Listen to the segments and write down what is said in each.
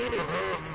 Oh,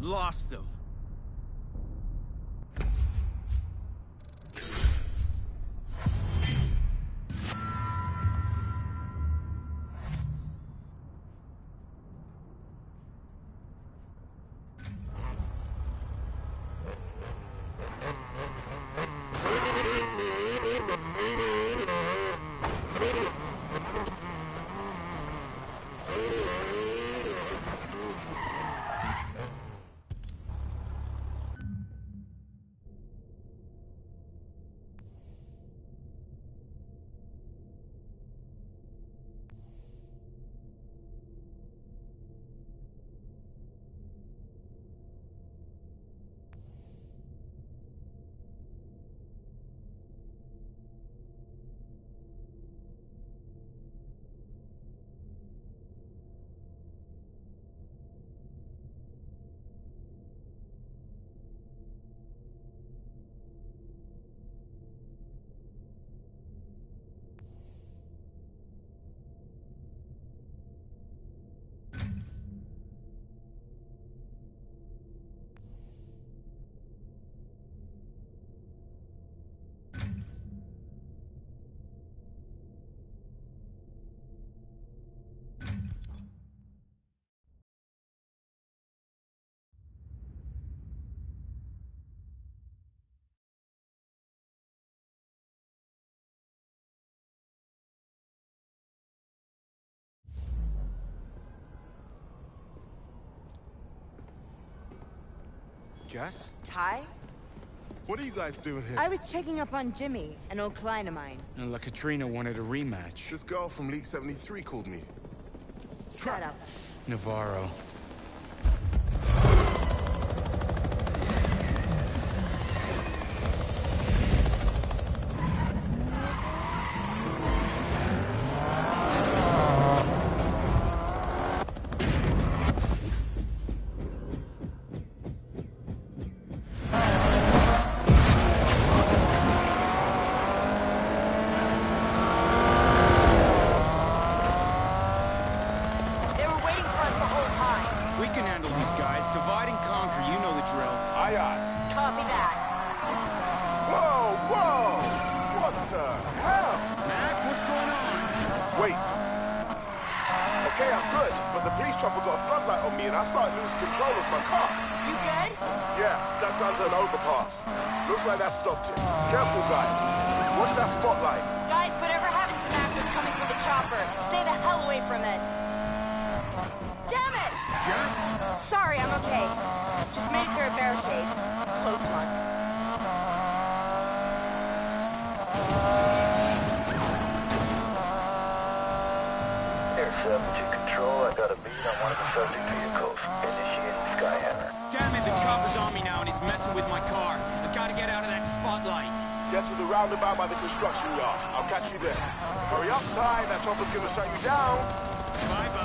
Lost them. Jess? Ty? What are you guys doing here? I was checking up on Jimmy, an old client of mine. And La Catrina wanted a rematch. This girl from League 73 called me. Shut up. Navarro. But the police chopper got a floodlight on me and I started losing control of my car. You good? Yeah, that's under an overpass. Looks like that stopped it. Careful, guys. What's that spotlight. Guys, whatever happened to Mac was coming from the chopper. Stay the hell away from it. Damn it! Jess? Sorry, I'm okay. Just made it through a barricade. Close one. Subject vehicles. Initiating Skyhammer. Damn it, the chopper's on me now and he's messing with my car. I gotta get out of that spotlight. Get to the roundabout by the construction yard. I'll catch you there. Hurry up, Ty. That chopper's gonna shut you down. Bye-bye.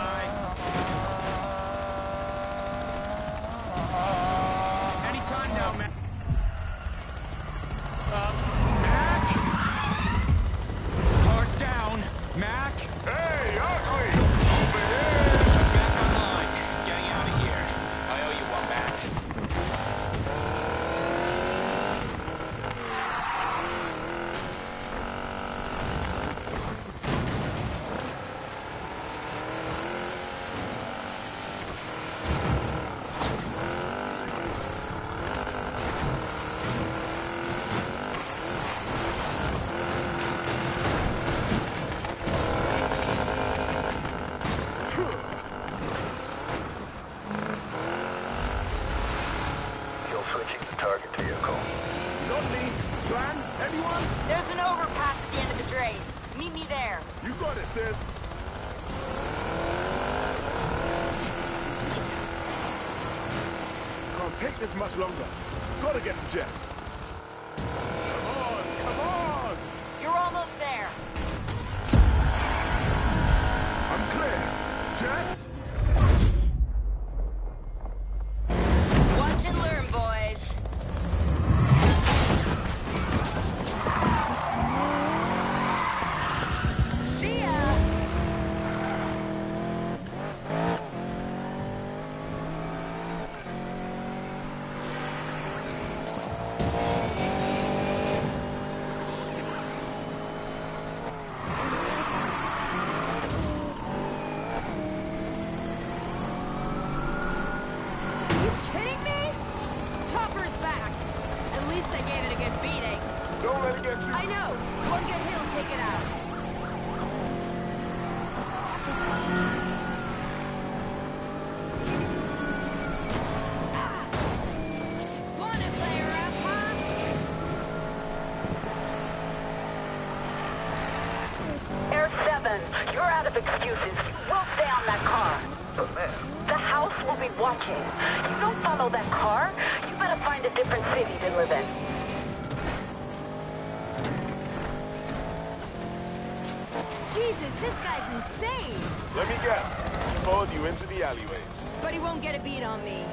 Followed you into the alleyway. But he won't get a beat on me.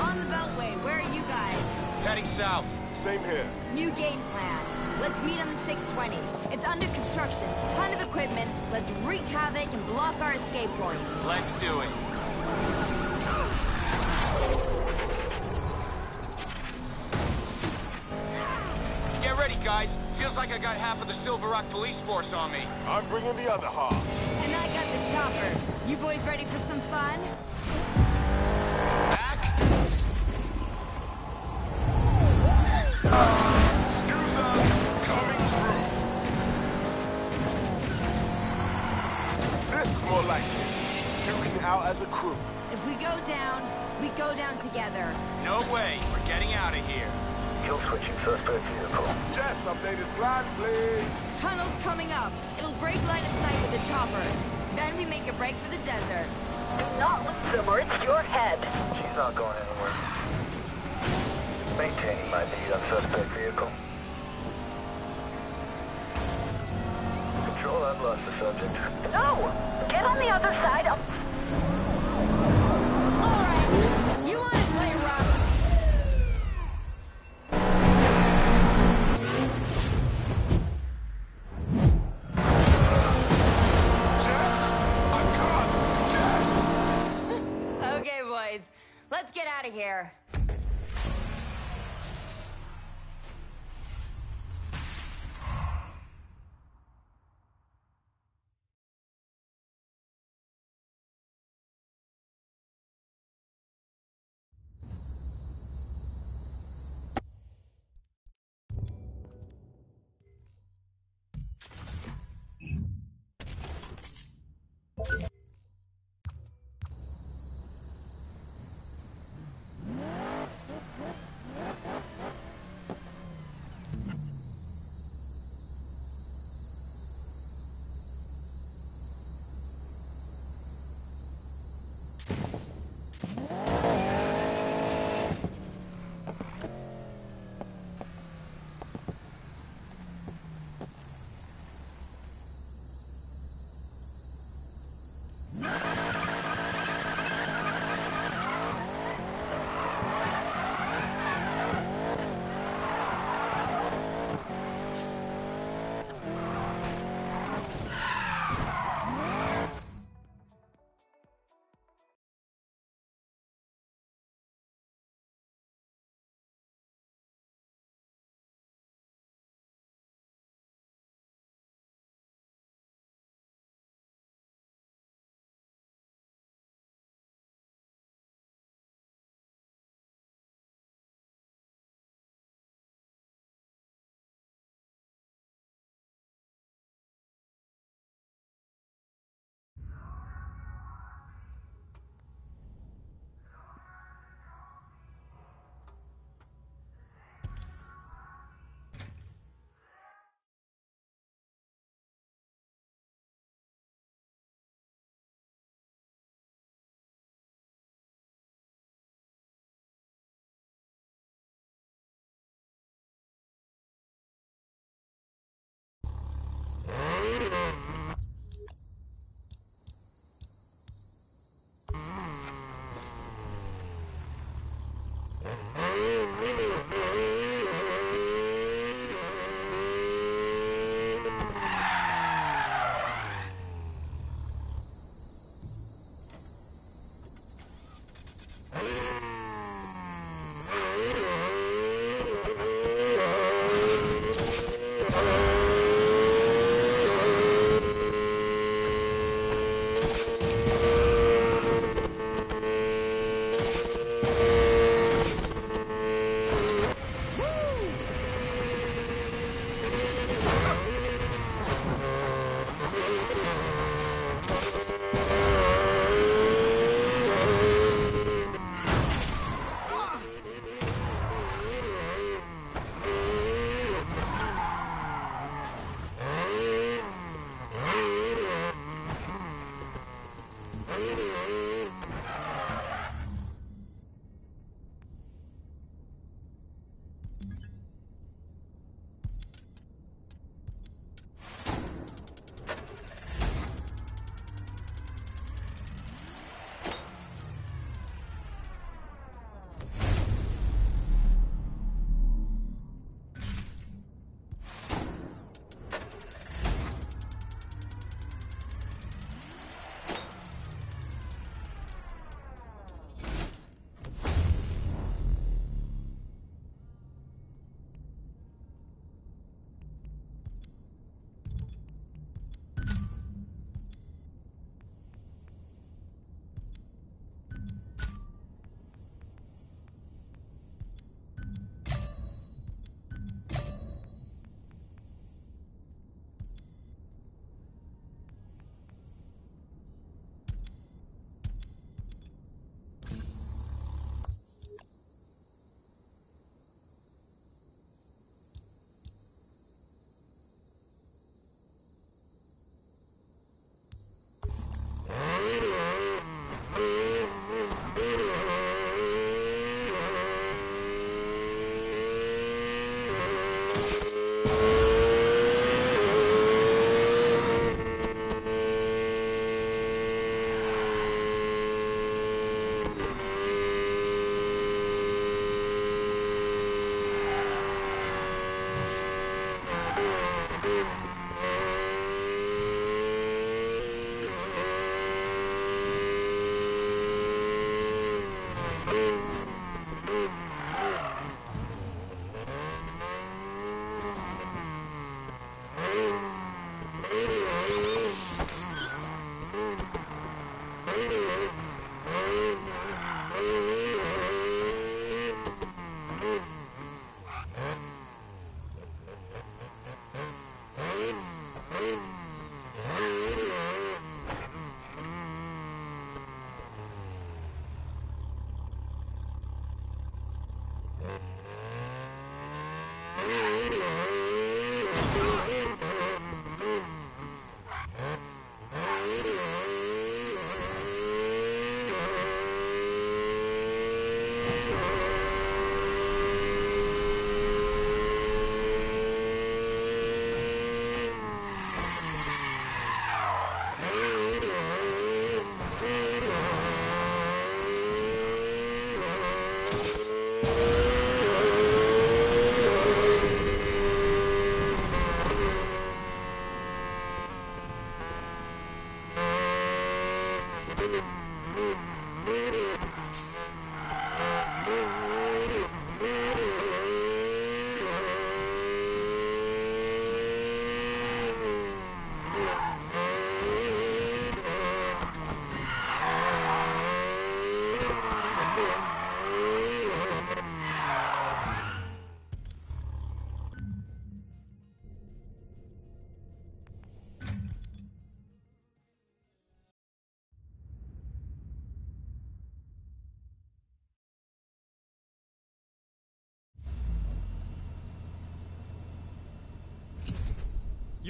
On the Beltway, where are you guys? Heading south. Same here. New game plan. Let's meet on the 620. It's under construction, ton of equipment. Let's wreak havoc and block our escape point. Let's do it. Feels like I got half of the Silver Rock police force on me. I'm bringing the other half. And I got the chopper. You boys ready for some fun? Back? Coming through. This is more like it. Duking out as a crew. If we go down, we go down together. No way. We're getting out of here. kill switching suspect vehicle. Jess, updated plan, please. Tunnel's coming up. It'll break line of sight with the chopper. Then we make a break for the desert. Do not lose them or it's your head. She's not going anywhere. Maintaining my lead on suspect vehicle. Control, I've lost the subject. No! Get on the other side of... Oh,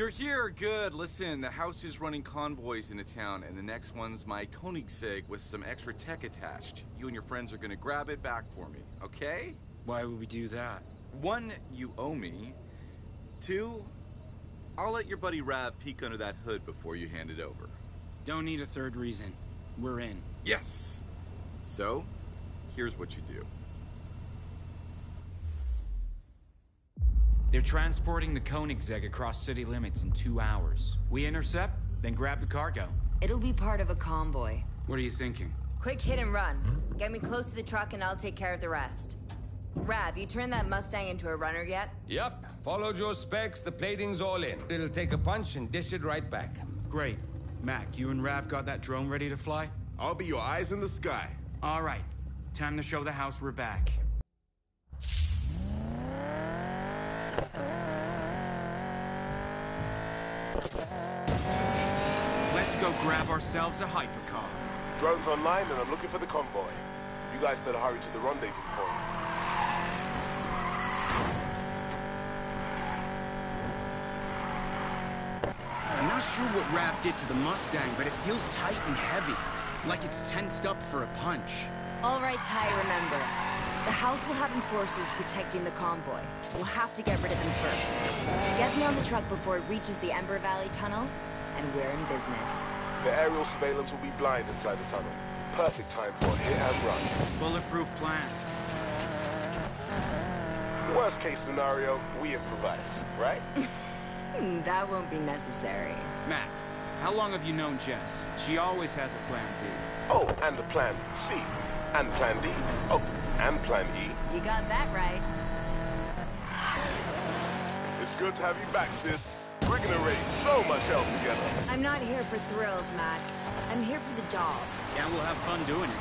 You're here, good. Listen, the house is running convoys in the town, and the next one's my Koenigsegg with some extra tech attached. You and your friends are gonna grab it back for me, okay? Why would we do that? One, you owe me. Two, I'll let your buddy Rav peek under that hood before you hand it over. Don't need a third reason. We're in. Yes! So, here's what you do. They're transporting the Koenigsegg across city limits in two hours. We intercept, then grab the cargo. It'll be part of a convoy. What are you thinking? Quick hit and run. Get me close to the truck and I'll take care of the rest. Rav, you turned that Mustang into a runner yet? Yep. Followed your specs, the plating's all in. It'll take a punch and dish it right back. Great. Mac, you and Rav got that drone ready to fly? I'll be your eyes in the sky. All right. Time to show the house we're back. Grab ourselves a hypercar. Drone's online and I'm looking for the convoy. You guys better hurry to the rendezvous point. I'm not sure what Rav did to the Mustang, but it feels tight and heavy. Like it's tensed up for a punch. All right, Ty, remember. The house will have enforcers protecting the convoy. We'll have to get rid of them first. Get me on the truck before it reaches the Ember Valley Tunnel, and we're in business. The aerial surveillance will be blind inside the tunnel. Perfect time for a hit and run. Bulletproof plan. Worst case scenario, we improvise, right? That won't be necessary. Mac, how long have you known Jess? She always has a plan B. Oh, and the plan C. And plan D. Oh, and plan E. You got that right. It's good to have you back, sis. We're gonna raise so much hell together. I'm not here for thrills, Matt. I'm here for the job. Yeah, we'll have fun doing it.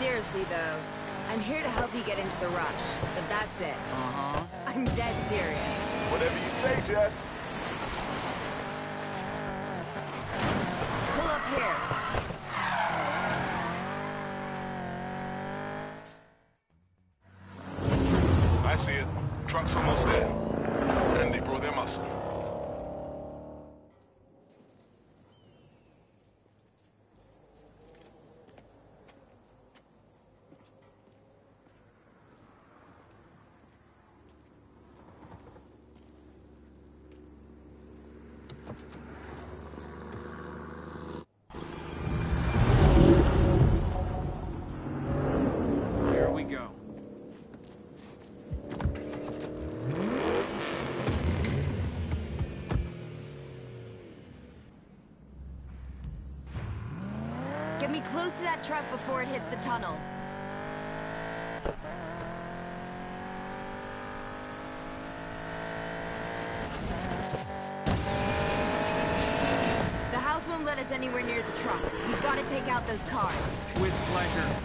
Seriously, though, I'm here to help you get into the rush. But that's it. Uh-huh. I'm dead serious. Whatever you say, Jess. Pull up here. Get me close to that truck before it hits the tunnel. The house won't let us anywhere near the truck. We've got to take out those cars. With pleasure.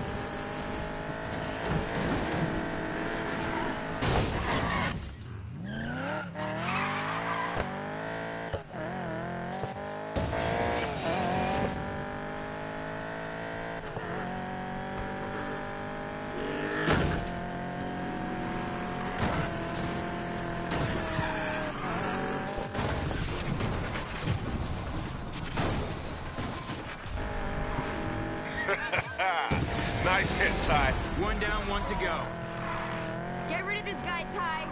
One down, one to go. Get rid of this guy, Ty.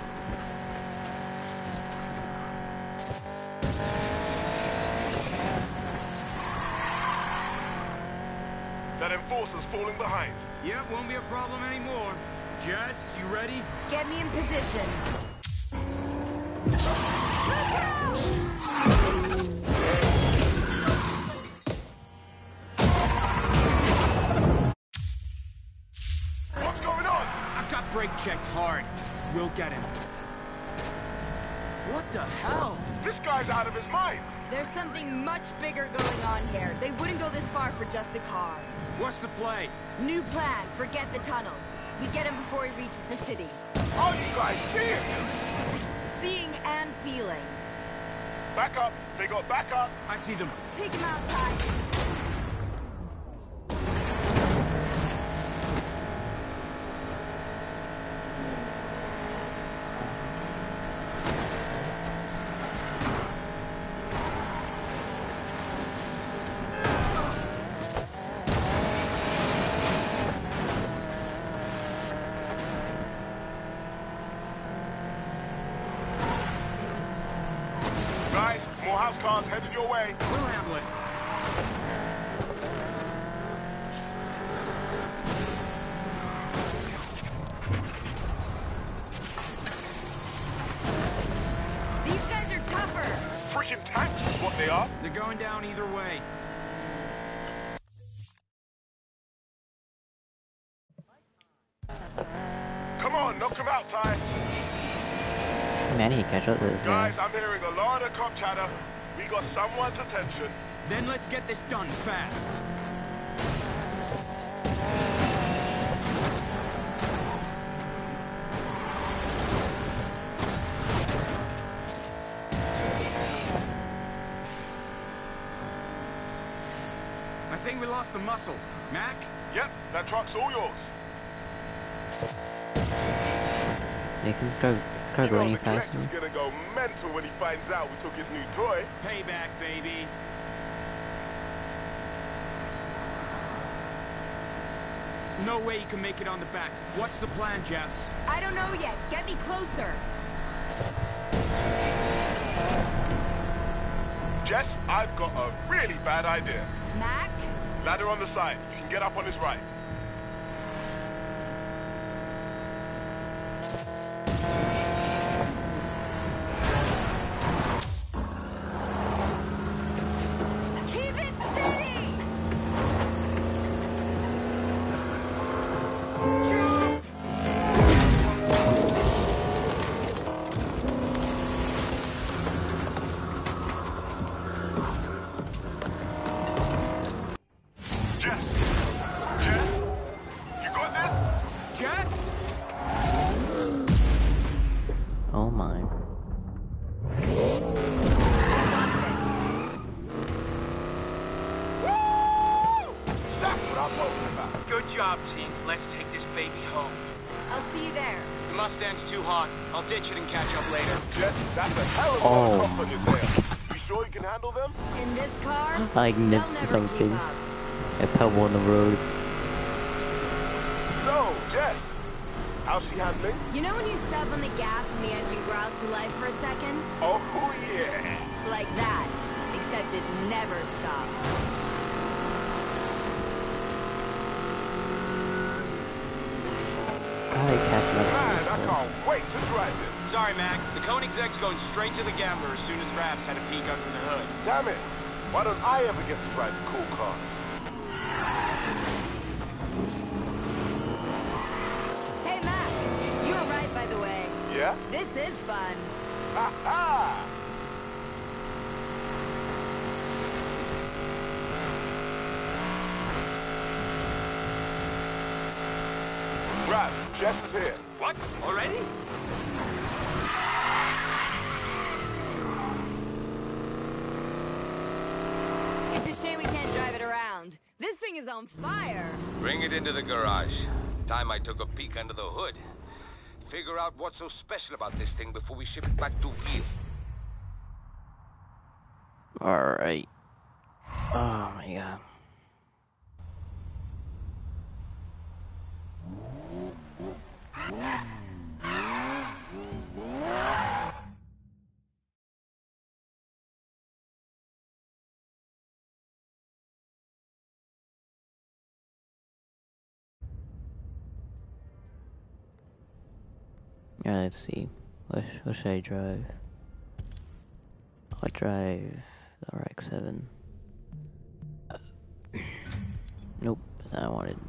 That enforcer's falling behind. Yep, won't be a problem anymore. Jess, you ready? Get me in position. We'll get him. What the hell? This guy's out of his mind. There's something much bigger going on here. They wouldn't go this far for just a car. What's the play? New plan. Forget the tunnel. We get him before he reaches the city. Oh, you guys see it? Seeing and feeling. Back up. They got back up. I see them. Take him out, Ty. Then let's get this done fast. I think we lost the muscle. Mac? Yep, that truck's all yours. Nathan's car, his car You go know any the collector's faster? gonna go mental when he finds out we took his new toy. Payback, baby. No way you can make it on the back. What's the plan, Jess? I don't know yet. Get me closer. Jess, I've got a really bad idea. Mac? Ladder on the side. You can get up on his right. Mustang's too hot. I'll ditch it and catch up later. Jess, that's a hell of a Oh lot of cops on your tail. You sure you can handle them? In this car, Like nipped something. keep. A pebble on the road. So, Jess, how's she handling? You know when you step on the gas and the engine growls to life for a second? Oh, yeah. Like that. Except it never stops. How they catching up to Man, this I guy? can't wait to drive. Sorry, Mac. The Koenigsegg's going straight to the gambler as soon as Rav's had a peek under the hood. Damn it. Why don't I ever get to drive cool car? Hey, Mac. You were right, by the way. Yeah? This is fun. Ha ha! Rav, Jess is here. What? Already? It's a shame we can't drive it around. This thing is on fire. Bring it into the garage. Time I took a peek under the hood. Figure out what's so special about this thing before we ship it back to Wheel. Alright. Oh my god. Yeah, let's see. What, what should I drive? I'll drive the RX-7. Uh, nope, that's not what I wanted.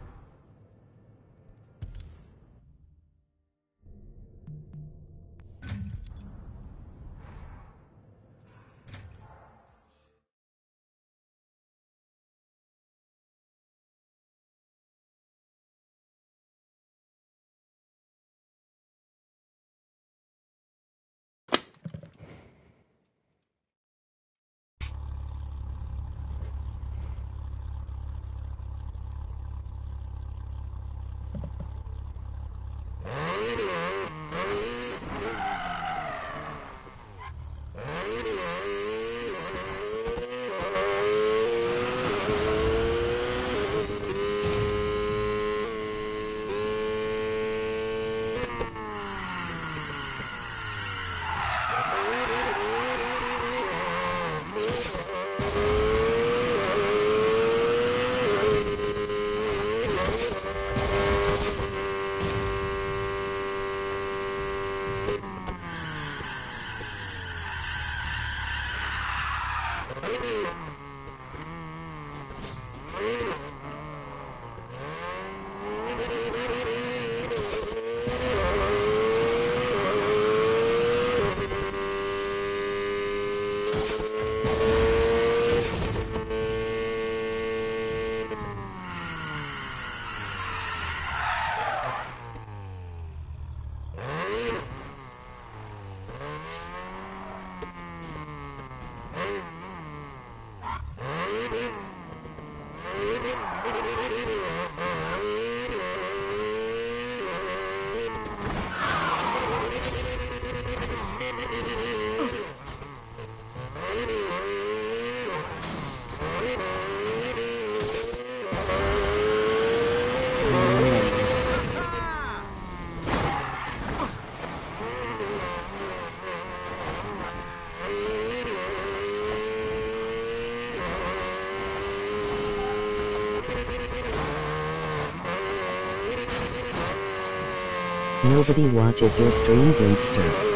nobody watches your stream Gangster.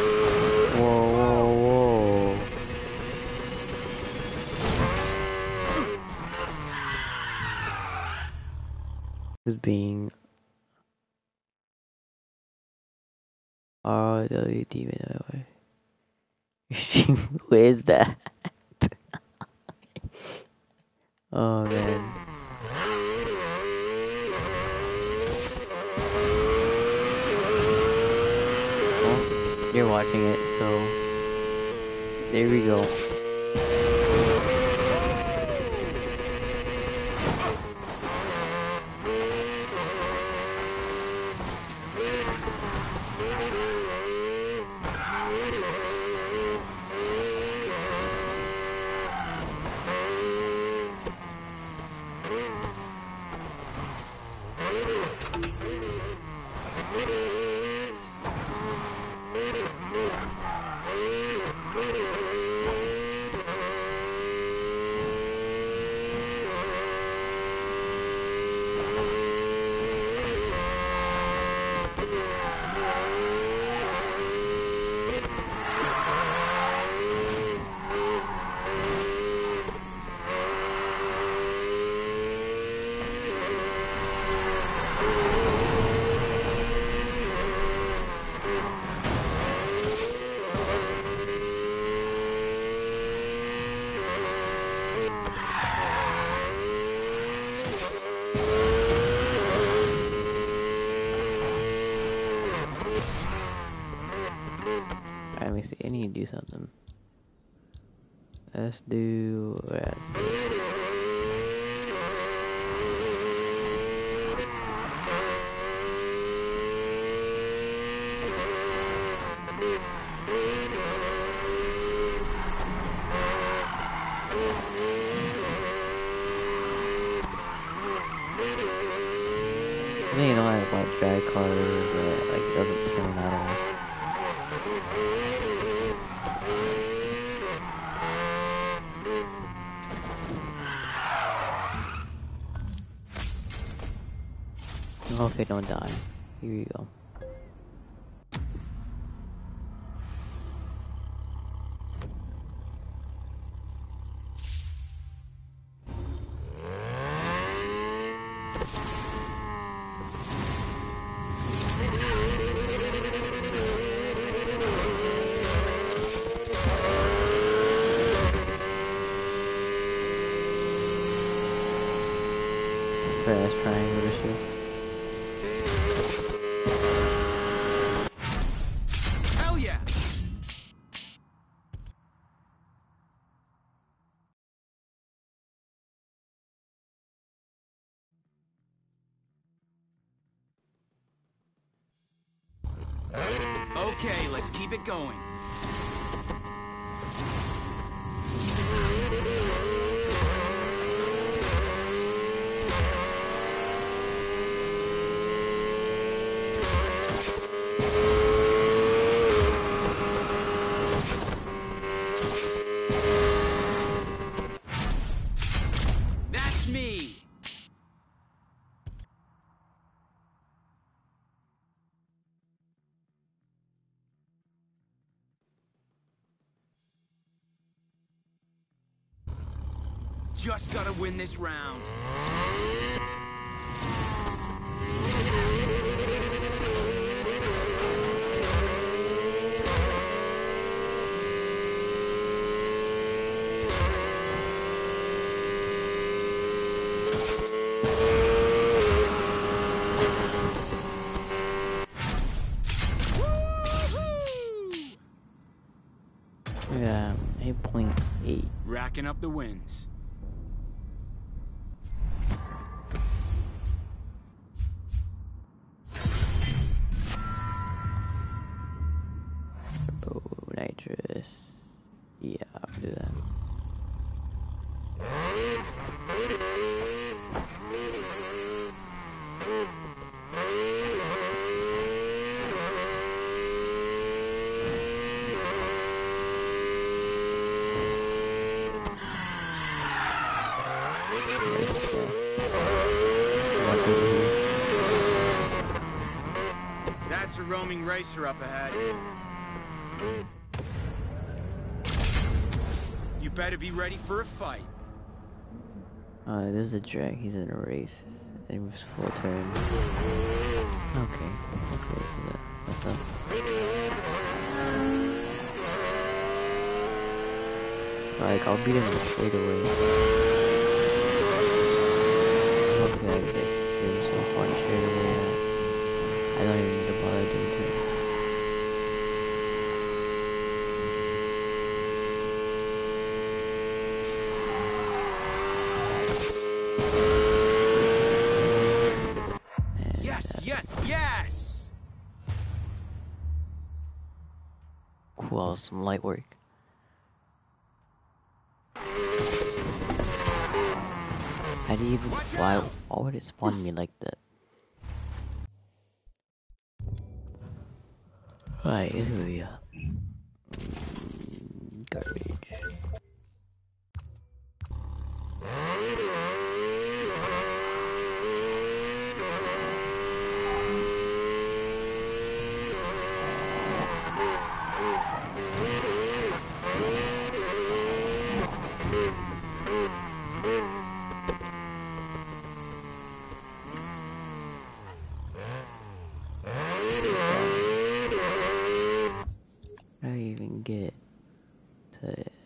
don't die. it going. just gotta win this round. 8.8 Racking up the wins. Racer up ahead. You better be ready for a fight. Uh, this is a drag. He's in a race. It was full turn. Okay. Okay, this is it. What's up? Like, I'll beat him straight away. Okay, I get him so far straight away. I don't even need to bother doing turns. Spawn me like that? Alright, here we are. Mm, Garbage. How do you even get to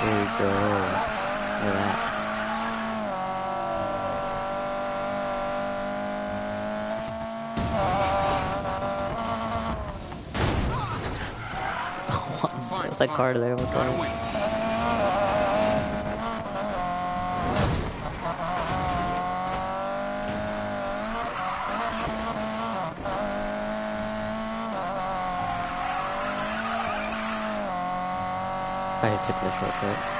There we go. Look at that. what? Fine, There's car there. I tip to take a shortcut.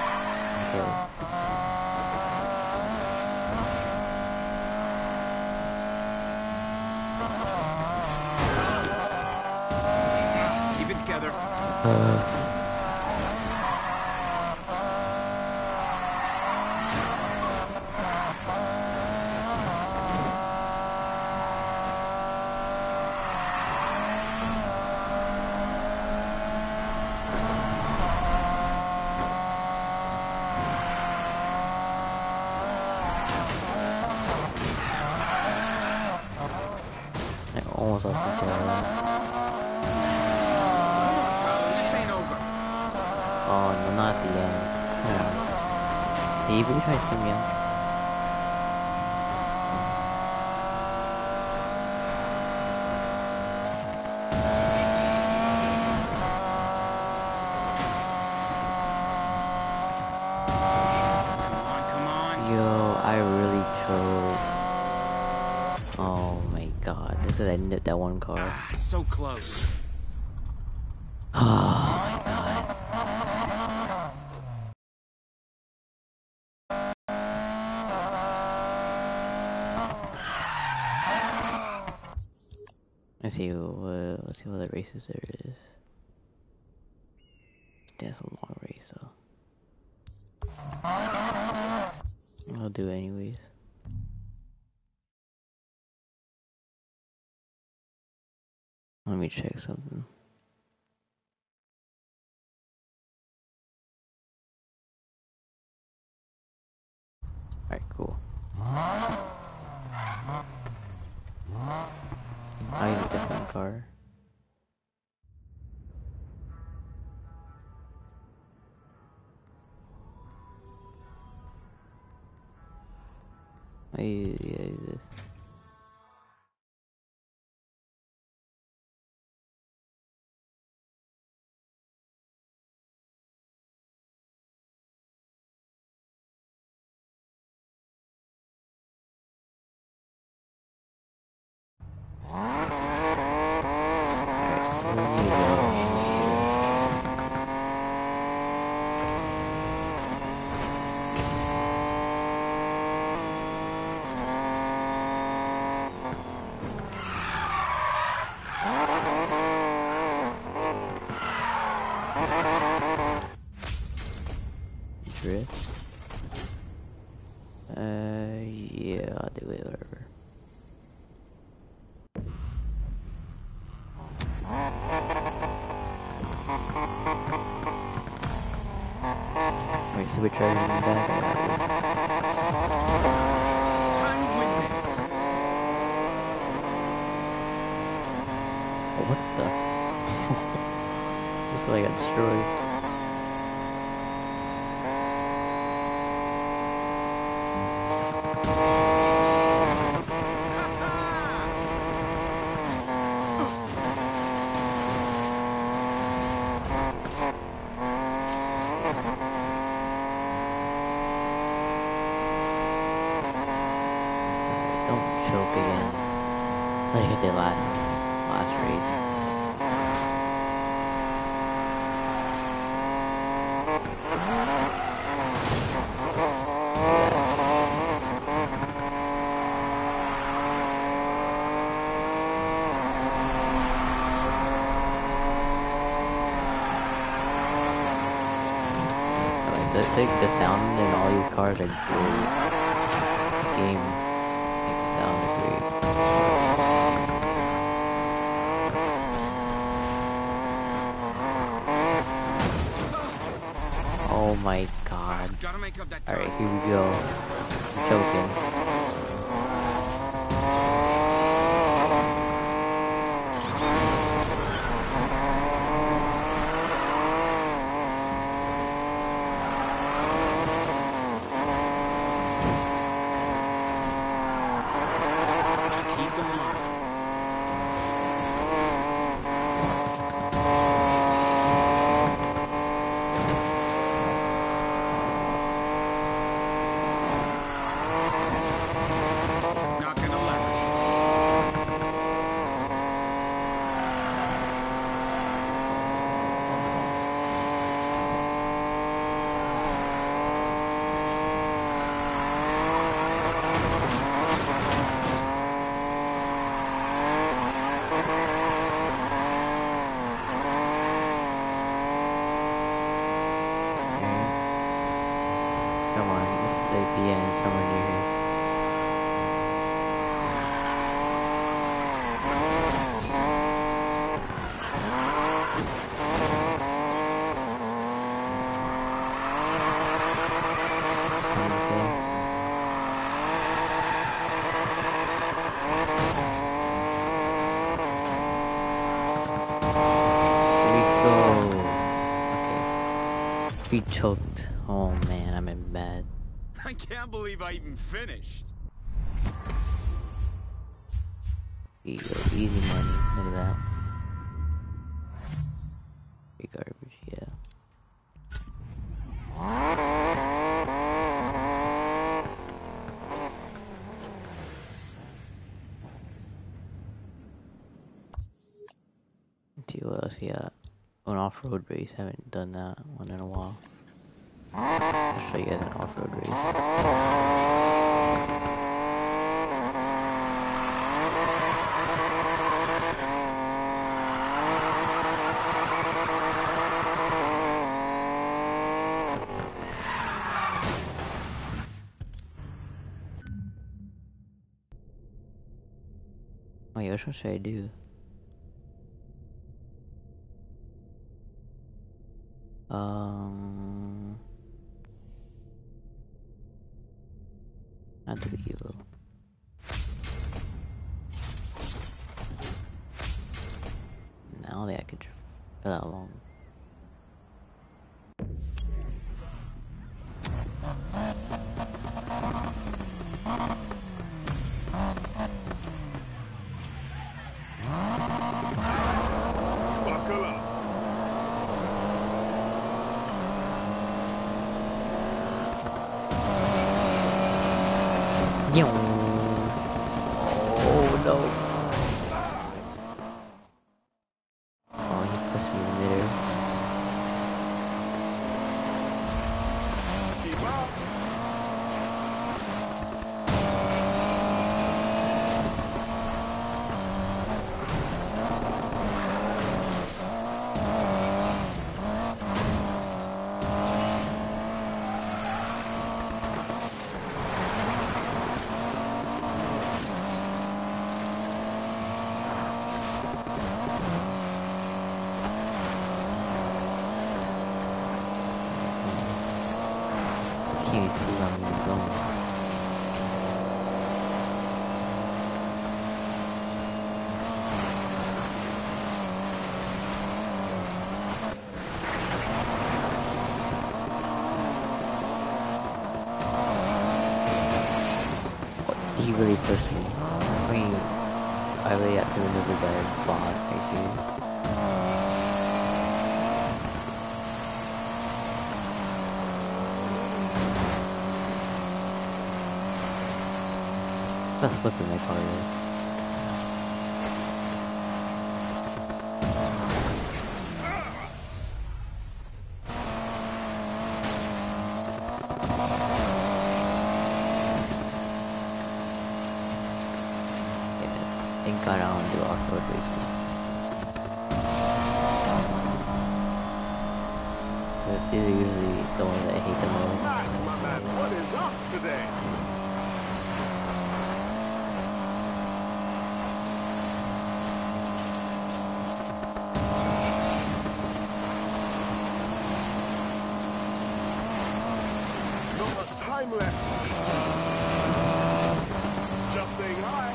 Is there is. which I. the sound in all these cars are good. Choked. Oh man, I'm in bad. I can't believe I even finished. Easy, easy money. Look at that. Free garbage, yeah. See what else we got. An off-road race. Haven't done that one in a while. I'll show you guys an off-road race. Oh yeah, one should I do? Um, not do evil. Now that I could for that long. Buckle up. Yo. Oh no. Oh, he pushed me in the middle. Keep up. Can't even going. He really pushed me. I mean, I really have to maneuver that bot, I see. Let's look at my car is. Yeah, thank God I don't do off-road races. But these are usually the ones that I hate the most. Mac, my man, what is up today? Not much time left. Just saying hi.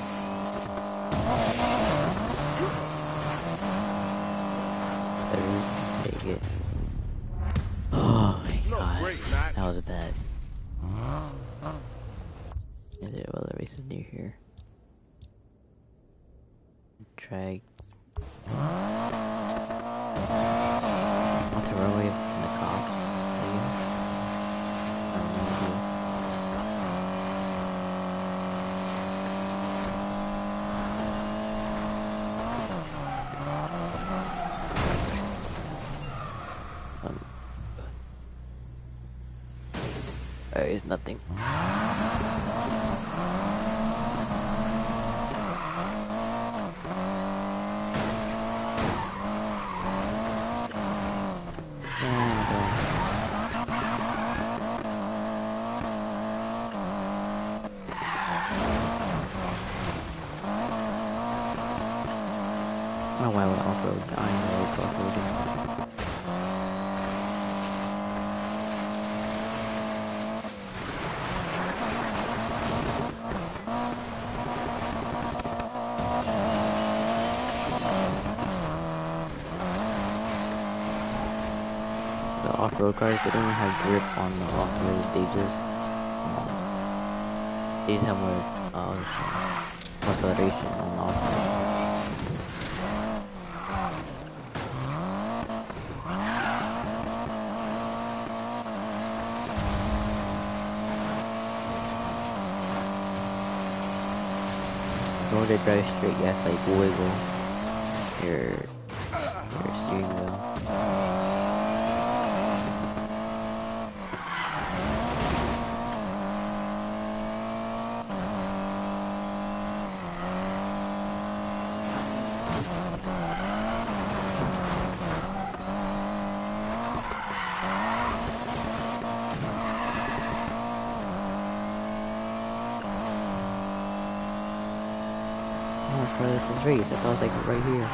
Better take it. Oh my Not god. Mac. That was bad. Is there other races near here? Drag. Want to run away from the cops? maybe? I don't know, dude. Um, there is nothing. I don't know why I went off-road. I ain't know it's off-roading. Off-road cars, they don't have grip on the off-road stages. Um, they just have more, uh, acceleration on the off-road. In order to drive straight, to like wiggle your steering wheel. Race, I thought it was like right here.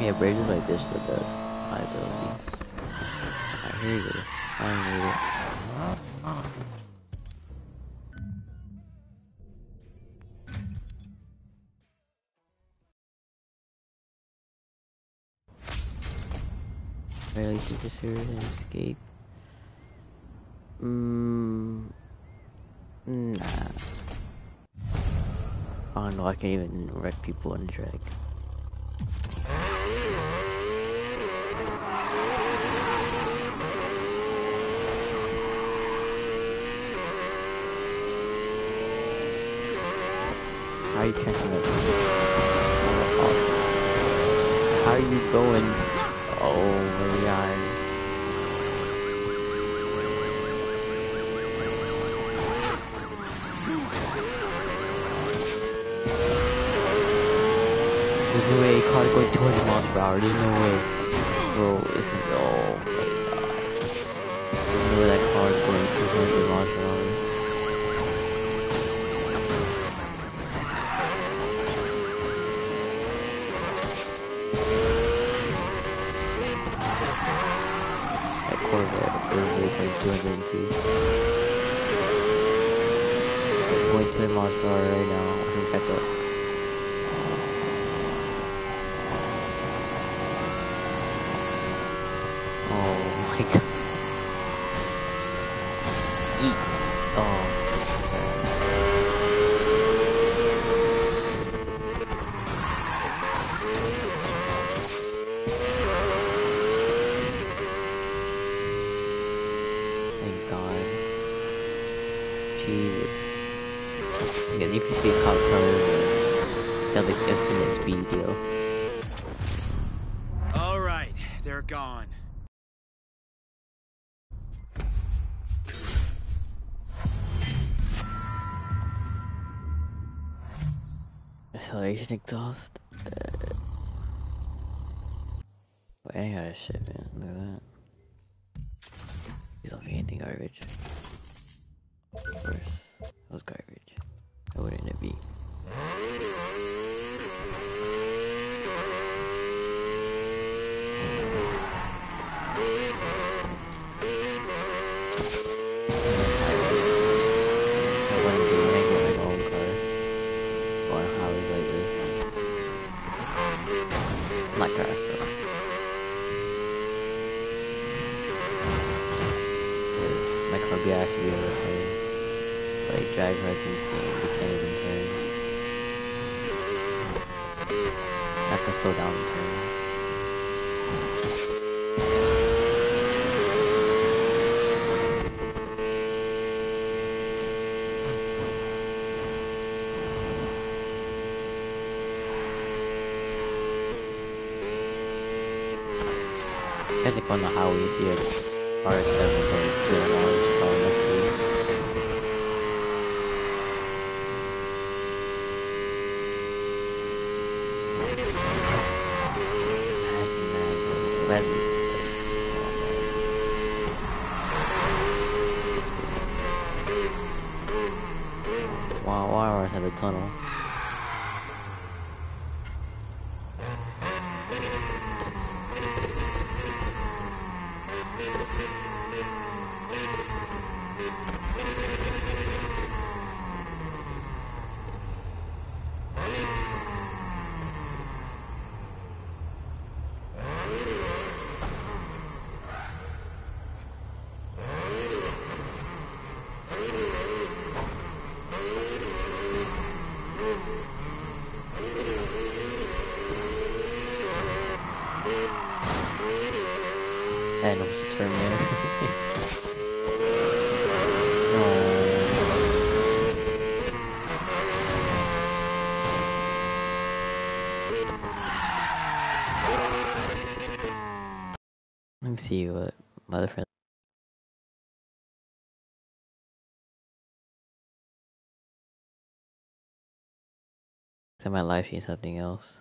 Yeah, bridges like this are the Serious and escape. Mmm. Nah. Oh no, I can't even wreck people on track. How are you catching up? How are you going? Going 200 miles per hour. There's no way. Bro, this is. Oh my god. That car is going 200 miles per hour. That Corvette is like 202. It's going 20 miles per hour right now. I think catch up. See what uh, my other friend. So my life needs something else.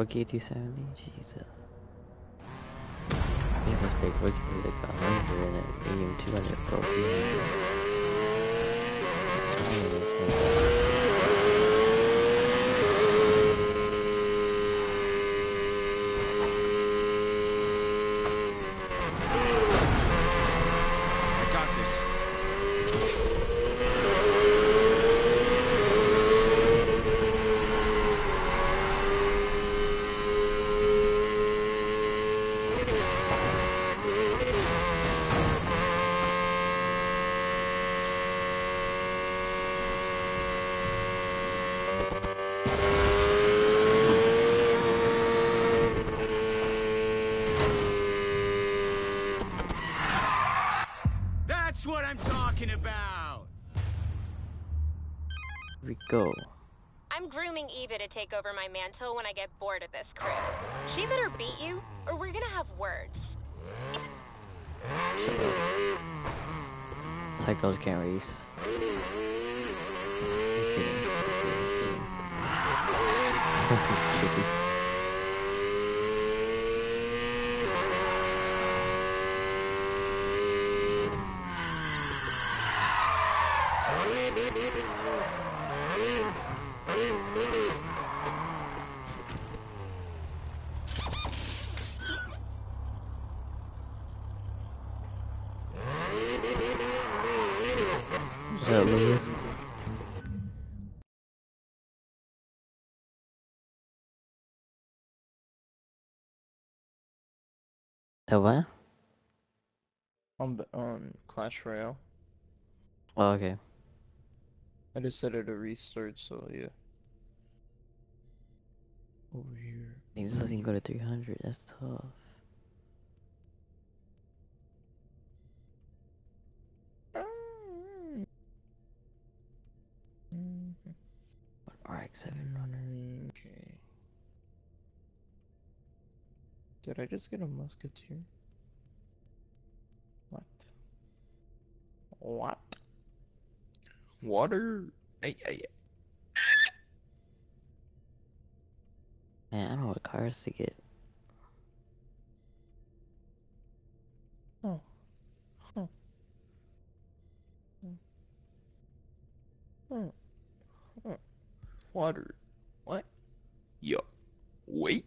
Is that rookie 270? Jesus. Go. I'm grooming Eva to take over my mantle when I get bored of this crib. She better beat you, or we're gonna have words. Psychos can't race. That what? On the on Clash Royale. Oh, okay. I just set it to restart, so yeah. Over here. This doesn't even go to 300, that's tough. Mm-hmm. RX 700. Mm-hmm. Okay. Did I just get a musketeer? What? What? Water? Hey, hey, Man, I don't know what cars to get. Oh. Huh. Hmm. hmm. hmm. Water. What? Yo. Wait.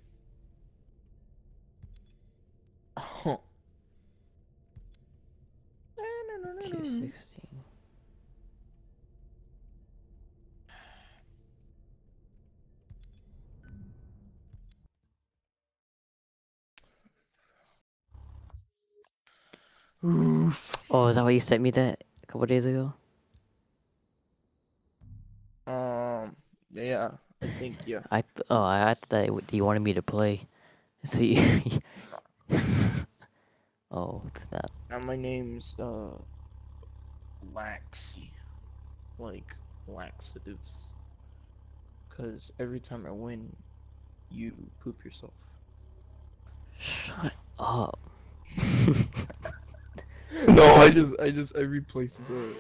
Oh. Q16. Oof. Oh, is that why you sent me that a couple days ago? Um. Yeah. I think yeah. I th oh I I thought you wanted me to play. See. Oh, that. And my name's uh. Laxy. Like laxatives. Cause every time I win, you poop yourself. Shut up. no, I just, I just, I replaced the,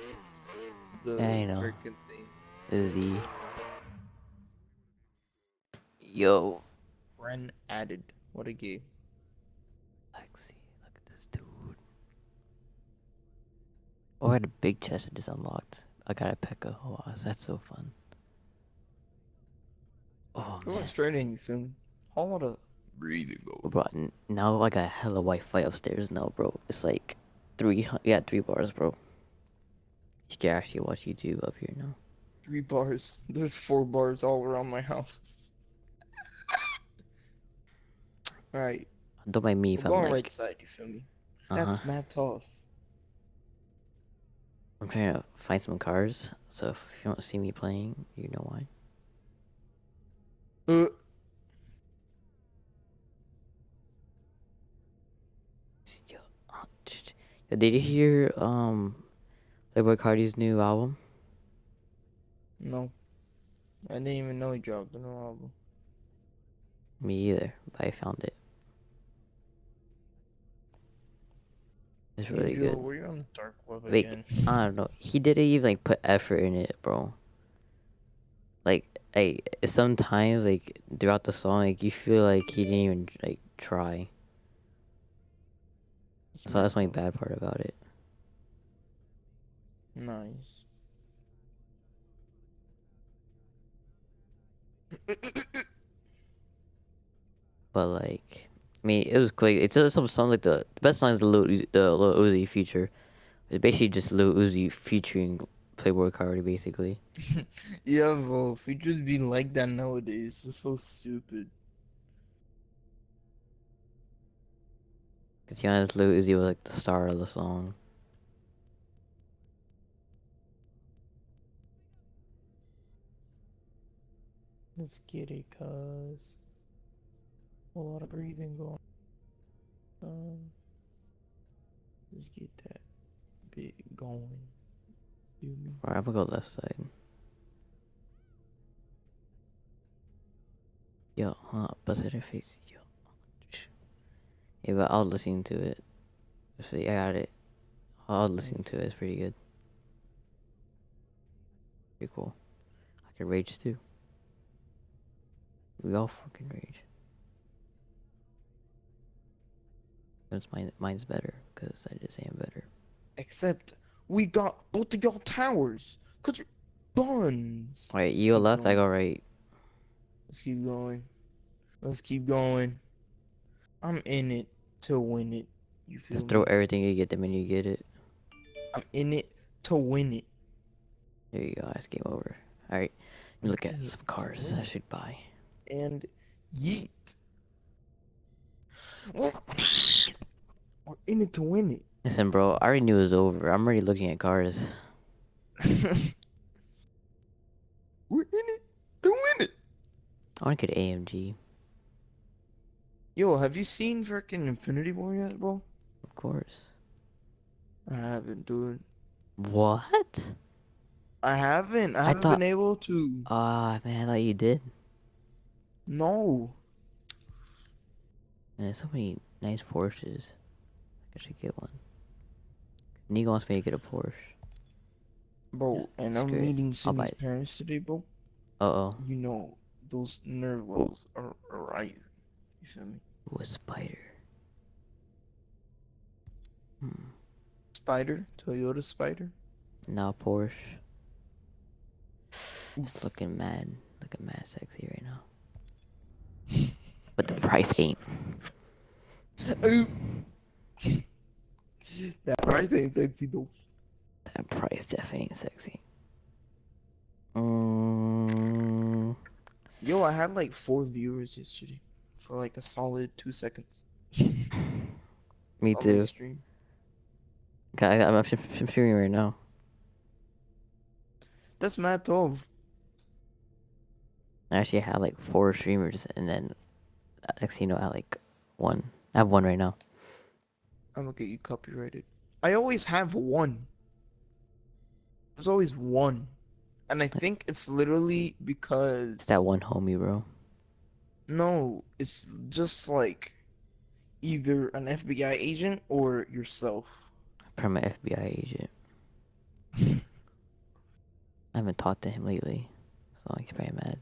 the Yeah, I know. freaking thing. The yo, Ren added. What a game. Lexi, look at this dude. Oh, I had a big chest I just unlocked. I got a P.E.K.K.A. Oh, wow, that's so fun. Oh I man, went straight in, you feel me? Hold up. Breathing go. bro. Now I got a hella Wi-Fi upstairs now, bro. It's like three. Yeah, three bars, bro. You can actually watch YouTube up here now. Three bars. There's four bars all around my house. Alright, Don't mind me we're if I'm going like, right side, you feel me? uh-huh. That's mad tough. I'm trying to find some cars. So if you don't see me playing, you know why. Uh, did you hear um Playboi Carti's new album? no. I didn't even know he dropped a new album. Me either, but I found it. It's really Joe, good. Were you on the dark web Like again? I don't know, he didn't even like put effort in it, bro. Like, I sometimes like throughout the song, like you feel like he didn't even like try. So mm-hmm. that's the only bad part about it. Nice. But like, I mean, it was quick. It's just some songs like the, the best song is the Lil, Uzi- the Lil Uzi feature. It's basically just Lil Uzi featuring Playboi Carti, basically. yeah, bro. Features be like that nowadays. It's so stupid. Cause to be honest, Lil Uzi was like the star of the song. Let's get it, cuz. A lot of breathing going on. Let's get that bit going. Alright, I'm gonna go left side. Yo, huh? Her face. Yo. Yeah, but I was listening to it. Yeah, I got it. I was listening to it. It's pretty good. Pretty cool. I can rage too. We all fucking rage. Because mine, mine's better. Because I just am better. Except we got both of y'all towers. Cause you're buns. Alright, you go left, I going. go right. Let's keep going. Let's keep going. I'm in it to win it. You feel Just me? throw everything you get the minute you get it. I'm in it to win it. There you go, that's game over. Alright, let me look at some so cars I should buy. And yeet. We're in it to win it. Listen, bro, I already knew it was over. I'm already looking at cars. We're in it to win it. I want to get AMG, Yo, have you seen freaking Infinity War yet, bro? of course. I haven't, dude. What? I haven't. I I haven't thought- been able to. Ah, man, I thought you did. No. Man, there's so many nice Porsches. I should get one. Nico wants me to get a Porsche. Bro, and I'm great. meeting Sydney's parents today, bro. Uh oh. You know, those nerve levels are, are rising. You feel me? Ooh, a spider. Hmm. Spider? Toyota Spider? Now Porsche. It's looking mad. Looking mad sexy right now. But the price ain't. Ooh. that price ain't sexy though. That price definitely ain't sexy. Um, Yo, I had like four viewers yesterday for like a solid two seconds. me too. Stream. Okay, I- I'm, I'm, I'm streaming right now. That's mad though. I actually had like four streamers, and then uh, next thing you know, I had like one. I have one right now. I'm gonna get you copyrighted. I always have one. There's always one. And I think it's literally because It's that one homie, bro. no, it's just like either an FBI agent or yourself. From an FBI agent. I haven't talked to him lately, so he's pretty mad.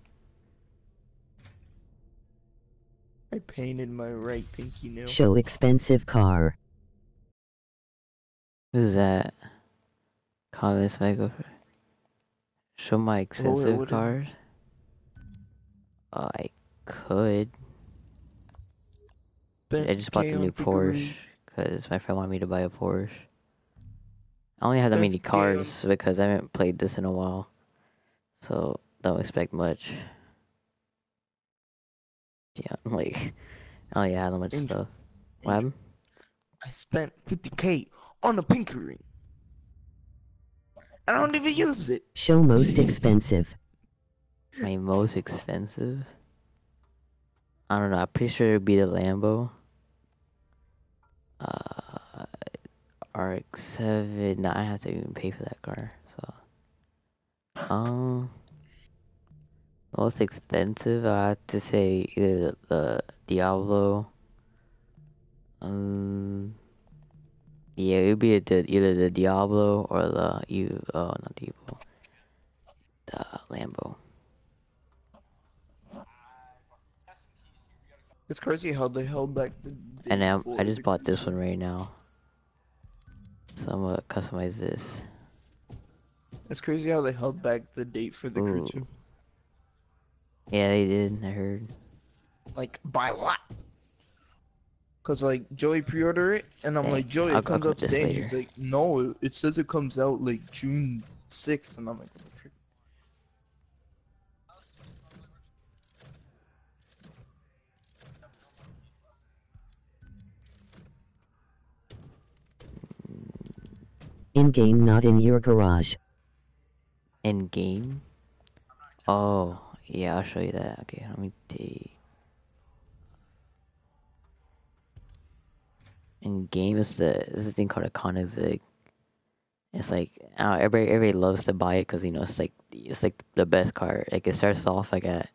I painted my right pinky nail. Show expensive car. Who's that? Comments Michael. Show my expensive it? cars. Uh, I could. I just bought the new Porsche because my friend wanted me to buy a Porsche. I only have that many Benz K cars because I haven't played this in a while, so don't expect much. Yeah, like I only had that much stuff. What happened? I spent 50k on a pinky ring. I don't even use it. Show most expensive. My most expensive? I don't know. I'm pretty sure it'd be the Lambo. Uh, RX-7. Nah, I have to even pay for that car. So, um, most expensive. I have to say either the, the Diablo. Um, yeah, it would be the, either the Diablo or the you. Oh, uh, not Diablo. The Lambo. It's crazy how they held back the. And before I just bought this one right now. So I'm gonna customize this. It's crazy how they held back the date for the Ooh. too. Yeah, they did. I heard. Like by what? Cause like Joey pre-order it, and I'm Hey, like Joey, I'll- it comes cut out today. And later. he's like, no, it says it comes out like June sixth, and I'm like, what the frick? In game, not in your garage. In game? Oh, yeah, I'll show you that. Okay, let me take. In game is the is a thing called a Koenigsegg. It's like know, everybody everybody loves to buy it because you know it's like it's like the best car. Like it starts off like at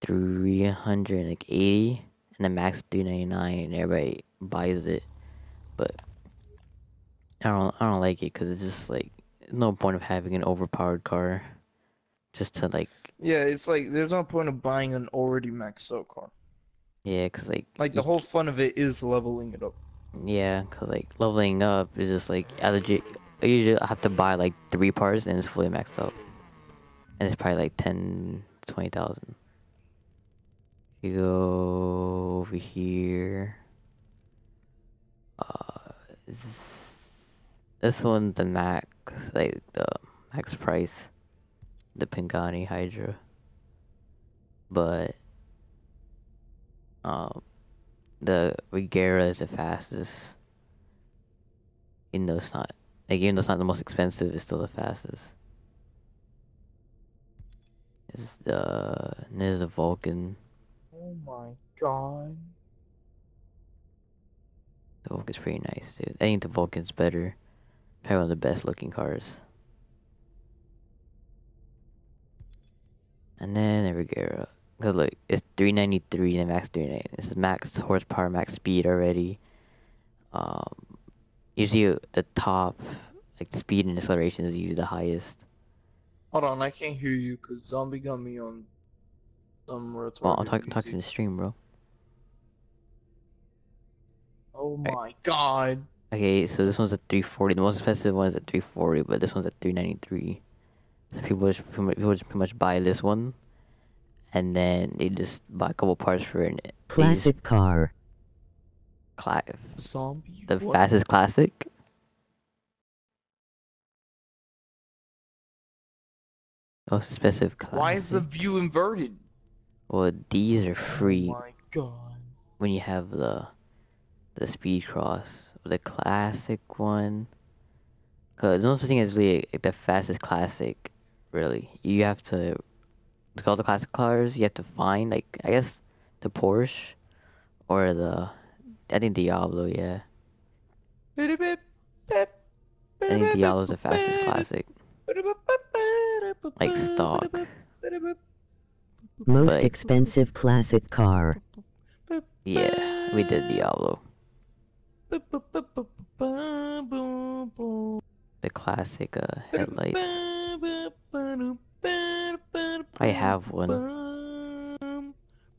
three hundred like eighty, and the max three ninety nine, and everybody buys it. But I don't I don't like it because it's just like no point of having an overpowered car just to like Yeah, it's like there's no point of buying an already maxed out car. Yeah, cause like Like the whole fun of it is leveling it up. yeah, cause like leveling up is just like I legit I usually have to buy like three parts and it's fully maxed up, and it's probably like ten twenty thousand. You go over here. Uh, this, this one's the max, like the max price, the Pagani Huayra. But um, the Regera is the fastest. Even though it's not, like even though it's not the most expensive, it's still the fastest. Is the this is the Vulcan. Oh my god. The Vulcan's pretty nice, dude. I think the Vulcan's better. Probably one of the best looking cars. And then the Regera. Cause look, it's 393 and max 390. This is max horsepower, max speed already. Um, usually the top, like speed and acceleration is usually the highest. Hold on, I can't hear you because Zombie got me on some retarded Well, I'm talking talking in the stream, bro. Oh my god. Okay, so this one's at 340. The most expensive one is at 340, but this one's at 393. So people just pretty much, people just pretty much buy this one, and then they just buy a couple parts for it. and just Classic car. Cla- Zombie. the what? fastest classic. Most expensive classic. Why is the view inverted? Well, these are free Oh my god. when you have the the speed cross. The classic one. Cause no such thing as really like, the fastest classic. Really, you have to. To call the classic cars, you have to find like I guess the Porsche or the I think Diablo. Yeah, I think Diablo's the fastest classic. Like stock. Most But- expensive classic car. Yeah, we did Diablo. The classic uh, headlights. I have one.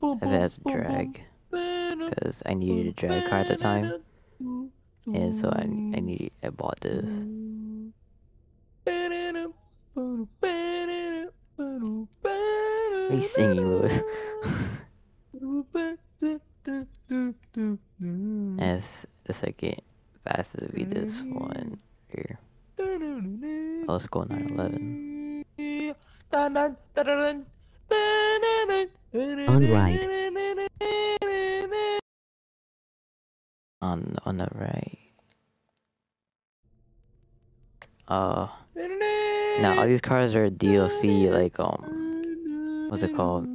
It has a drag. Because I needed a drag car at the time. And so I, I needed, I bought this. You singing, Lewis? As the second fastest be this one here. Oh, let's go 911. On right. On on the right. Uh, now all these cars are DLC, like um, what's it called?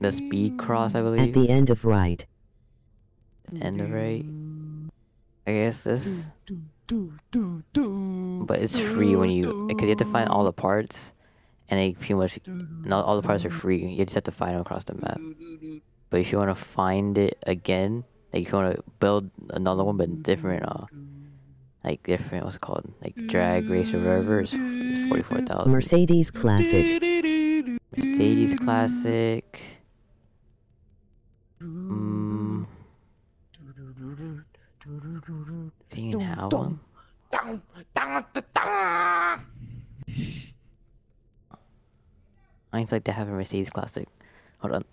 The Speed Cross, I believe. At believe. the end of right. End of right. I guess this. But it's free when you, because you have to find all the parts, and they pretty much, not all the parts are free. You just have to find them across the map. But if you want to find it again, like if you want to build another one but different, uh, like different, what's it called, like drag race or whatever, it's, it's forty-four thousand. Mercedes Classic. Mercedes Classic. Mm. Do you even have one? I feel like they have a Mercedes Classic. Hold on.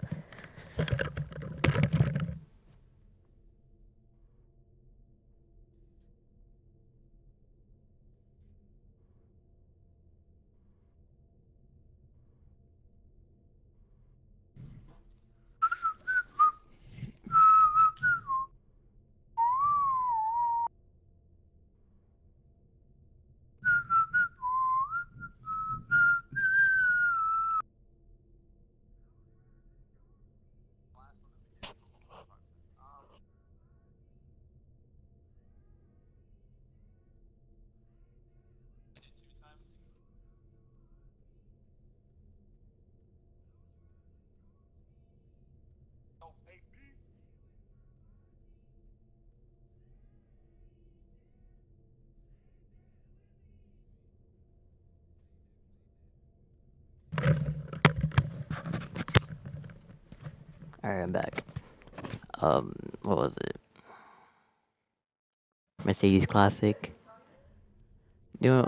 I'm back. Um, what was it? Mercedes Classic. You know,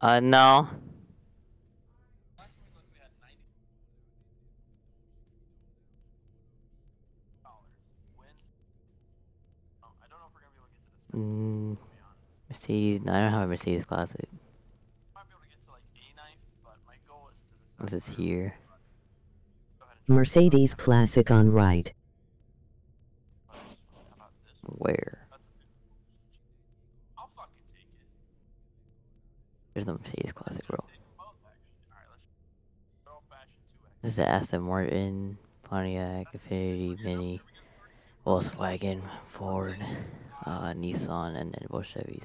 uh, no. Mm, Mercedes, no, I don't have a Mercedes Classic. This is here. Mercedes Classic on right. Where? There's no Mercedes Classic, bro. This is the Aston Martin, Pontiac, Infiniti, Mini, Volkswagen, Ford, uh, Nissan, and then both Chevys.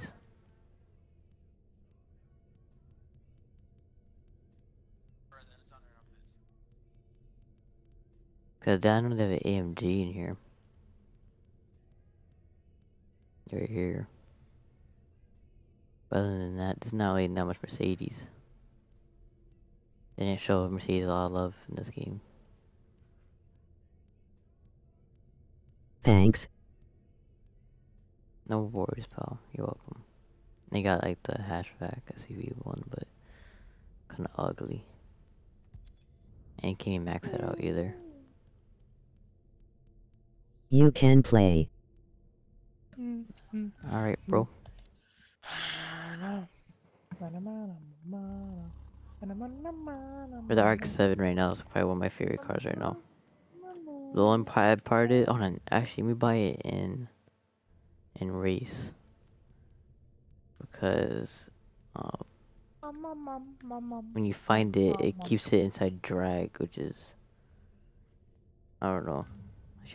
Cause I know they have an AMG in here. Right here. But other than that, there's not really that much Mercedes. They didn't show Mercedes a lot of love in this game. Thanks. No worries, pal. You're welcome. They got like the hatchback CV1, but kind of ugly. And can't max it out either. You can play. Alright, bro. For the RX-7 right now, it's probably one of my favorite cars right now. The only bad part is, hold on, actually, let me buy it in, in race. Because, um, when you find it, it keeps it inside drag, which is, I don't know.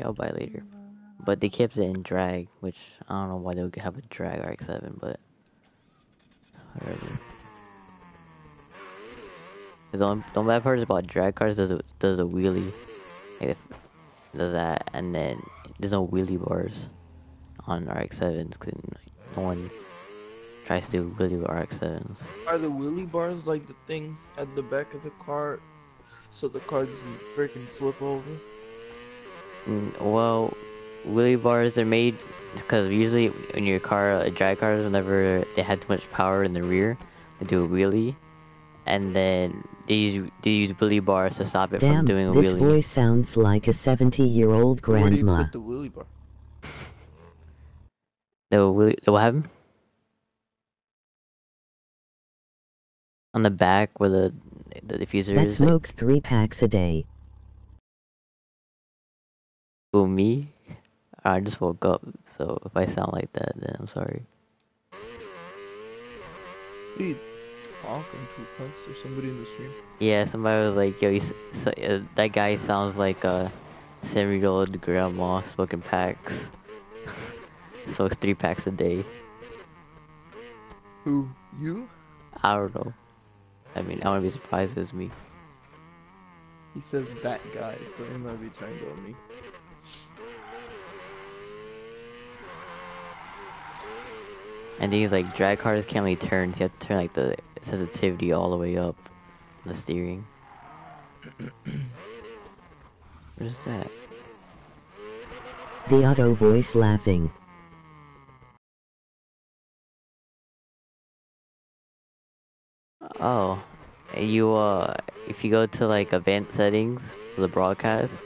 I'll buy later. But they kept it in drag, which I don't know why they would have a drag RX-7, but whatever. The only, the only bad part is about drag cars does a, does a wheelie, like does that, and then there's no wheelie bars on RX-7s because no one tries to do wheelie with RX-7s. Are the wheelie bars like the things at the back of the car so the car doesn't freaking flip over? Mm, well, wheelie bars are made because usually in your car, uh, drag cars, whenever they had too much power in the rear, they do a wheelie, and then they use they use wheelie bars to stop it Damn, from doing a this wheelie. voice sounds like a 70-year-old grandma. Where do you grandma. put the wheelie bar? The wheelie, what happened? On the back where the the diffuser That is. Like, smokes three packs a day. Who me? I just woke up, so if I sound like that, then I'm sorry. Talking to or somebody in the stream? Yeah, somebody was like, "Yo, you, so, uh, that guy sounds like a seven-year-old grandma smoking packs. Smokes three packs a day. Who? You? I don't know. I mean, I wouldn't be surprised if it was me. He says that guy, but he might be talking about me. And things like drag cars can't really turn. So you have to turn like the sensitivity all the way up, the steering. Where's that? The auto voice laughing. Oh, you uh, if you go to like event settings for the broadcast,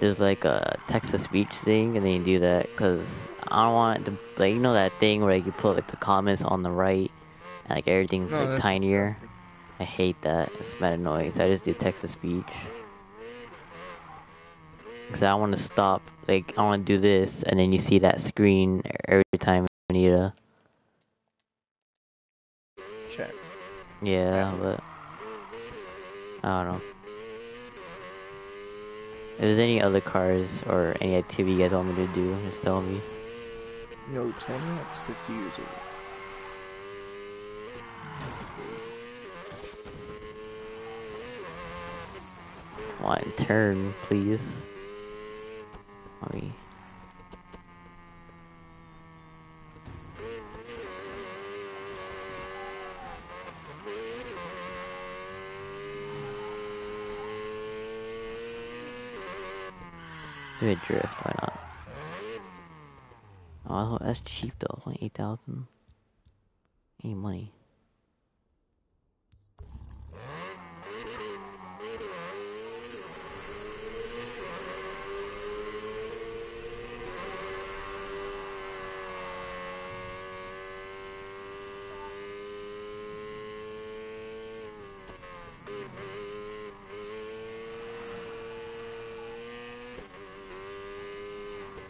there's like a text to speech thing, and then you do that because I don't want to like you know that thing where like, you put like the comments on the right, and like everything's No, like tinier. disgusting. I hate that. It's mad annoying. So I just do text to speech. Cause I want to stop. Like I want to do this, and then you see that screen every time you need a. Check. Yeah, but I don't know. If there's any other cars or any activity you guys want me to do, just tell me. Yo, Tony Hawk's 50 years old. One turn, please. Let Do a drift, why not? Oh, that's cheap though, it's only 8,000. Ain't money.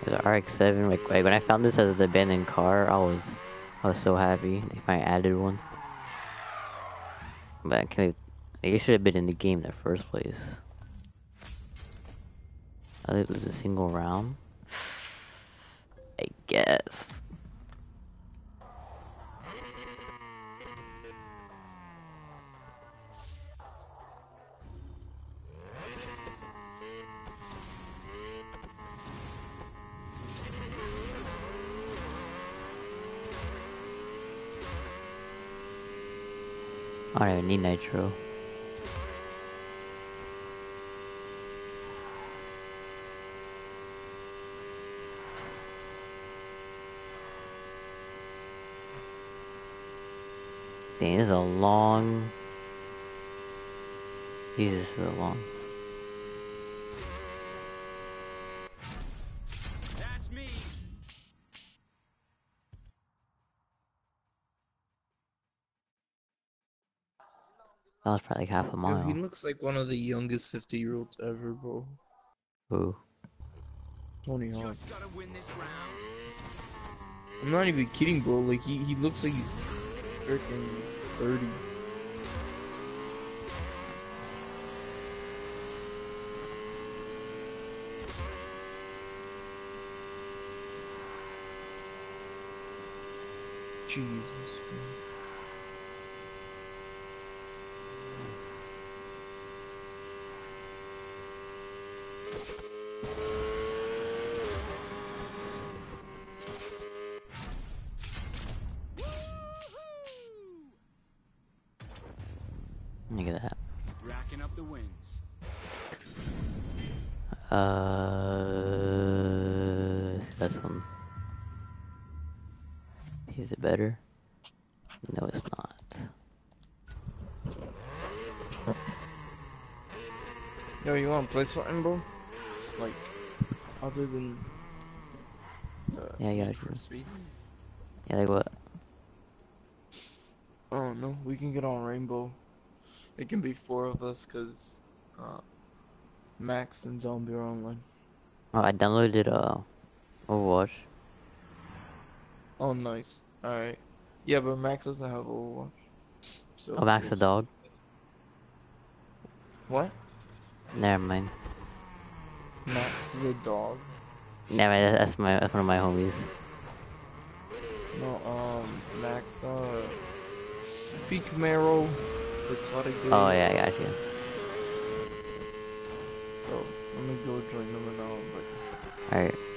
The RX-7, like, like when I found this as an abandoned car, I was, I was so happy if I added one. But I can't. It should have been in the game in the first place. I think it was a single round. Dang, this is a long... Jesus, this is long... That was probably like half a mile. Dude, he looks like one of the youngest 50 year olds ever, bro. Who? Tony Hawk. I'm not even kidding, bro. Like, he, he looks like he's freaking 30. Jesus. Yo, you wanna play something, bro? Like, other than. Uh, Yeah, I got Need you. for Speed? Yeah, like what? Oh no, we can get on Rainbow. It can be four of us, cause uh, Max and Zombie are online. Oh, I downloaded uh, Overwatch. Oh, nice. Alright. Yeah, but Max doesn't have Overwatch. So Oh, Max the it's- dog. What? Never mind. Max the dog. Never mind. That's my that's one of my homies. No, um, Max, uh, Peak Camaro, Exotic. Oh yeah, I got you. So, let me go join them and now, but. All right.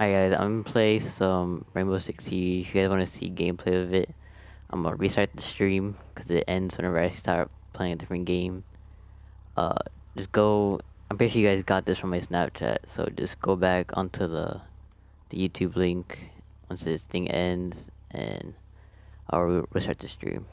Alright guys, I'm gonna play some Rainbow Six Siege. If you guys want to see gameplay of it, I'm gonna restart the stream because it ends whenever I start playing a different game. Uh, just go. I'm pretty sure you guys got this from my Snapchat, so just go back onto the the YouTube link once this thing ends, and I'll restart the stream.